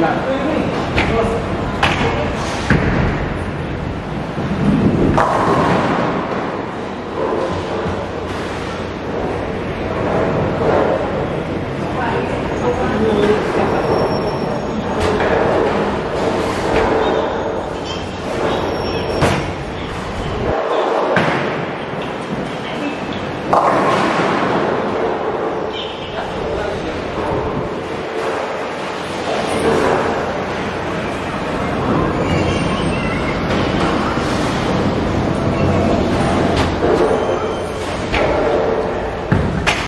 了。